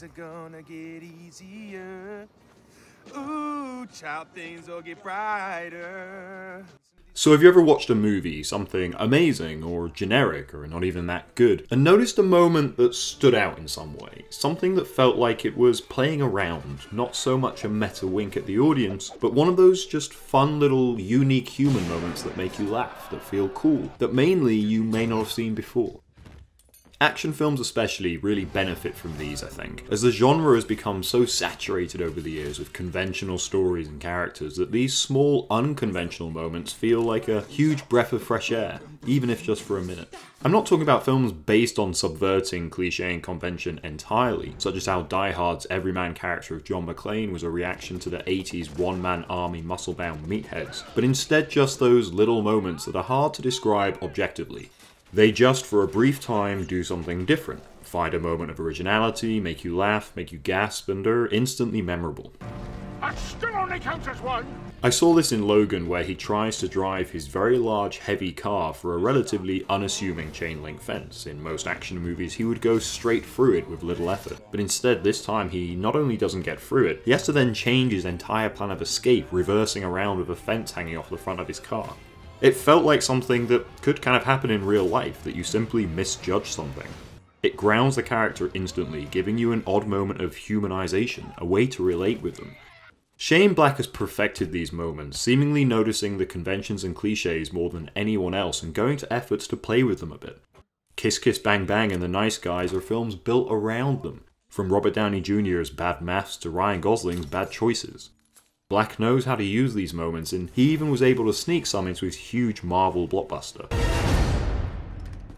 things are gonna get easier. Ooh, child, things will get brighter. So, have you ever watched a movie, something amazing or generic or not even that good, and noticed a moment that stood out in some way? Something that felt like it was playing around, not so much a meta wink at the audience, but one of those just fun little unique human moments that make you laugh, that feel cool, that mainly you may not have seen before. Action films especially really benefit from these, I think, as the genre has become so saturated over the years with conventional stories and characters that these small, unconventional moments feel like a huge breath of fresh air, even if just for a minute. I'm not talking about films based on subverting cliche and convention entirely, such as how Die Hard's everyman character of John McClane was a reaction to the 80s one man army muscle bound meatheads, but instead just those little moments that are hard to describe objectively. They just, for a brief time, do something different. Find a moment of originality, make you laugh, make you gasp, and are instantly memorable. That still only counts as one. I saw this in Logan where he tries to drive his very large, heavy car for a relatively unassuming chain link fence. In most action movies, he would go straight through it with little effort. But instead, this time, he not only doesn't get through it, he has to then change his entire plan of escape, reversing around with a fence hanging off the front of his car. It felt like something that could kind of happen in real life, that you simply misjudge something. It grounds the character instantly, giving you an odd moment of humanization, a way to relate with them. Shane Black has perfected these moments, seemingly noticing the conventions and cliches more than anyone else and going to efforts to play with them a bit. Kiss Kiss Bang Bang and The Nice Guys are films built around them, from Robert Downey Jr.'s bad maths to Ryan Gosling's bad choices. Black knows how to use these moments, and he even was able to sneak some into his huge Marvel blockbuster.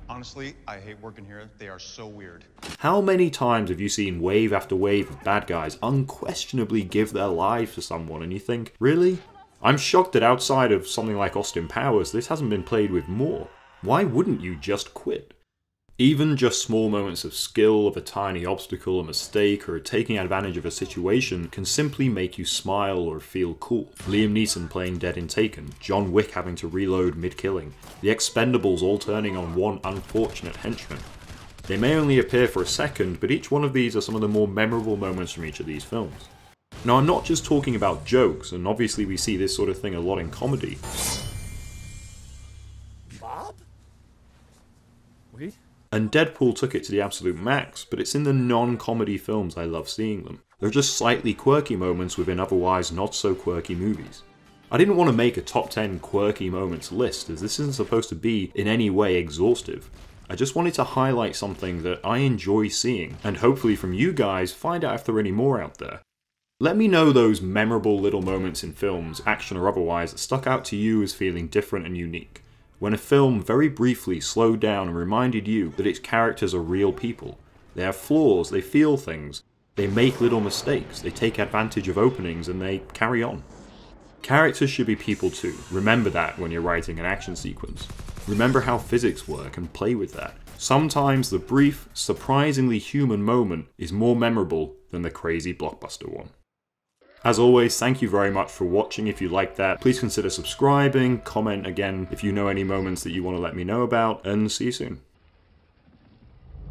Honestly, I hate working here. They are so weird. How many times have you seen wave after wave of bad guys unquestionably give their life to someone, and you think, really? I'm shocked that outside of something like Austin Powers, this hasn't been played with more. Why wouldn't you just quit? Even just small moments of skill, of a tiny obstacle, a mistake, or taking advantage of a situation can simply make you smile or feel cool. Liam Neeson playing dead in Taken, John Wick having to reload mid-killing, the Expendables all turning on one unfortunate henchman. They may only appear for a second, but each one of these are some of the more memorable moments from each of these films. Now, I'm not just talking about jokes, and obviously we see this sort of thing a lot in comedy. Bob? Wait. And Deadpool took it to the absolute max, but it's in the non comedy films I love seeing them. They're just slightly quirky moments within otherwise not so quirky movies. I didn't want to make a top 10 quirky moments list, as this isn't supposed to be in any way exhaustive. I just wanted to highlight something that I enjoy seeing, and hopefully from you guys find out if there are any more out there. Let me know those memorable little moments in films, action or otherwise, that stuck out to you as feeling different and unique when a film very briefly slowed down and reminded you that its characters are real people. They have flaws, they feel things, they make little mistakes, they take advantage of openings, and they carry on. Characters should be people too. Remember that when you're writing an action sequence. Remember how physics work and play with that. Sometimes the brief, surprisingly human moment is more memorable than the crazy blockbuster one. As always, thank you very much for watching. If you like that, please consider subscribing, comment again if you know any moments that you want to let me know about, and see you soon.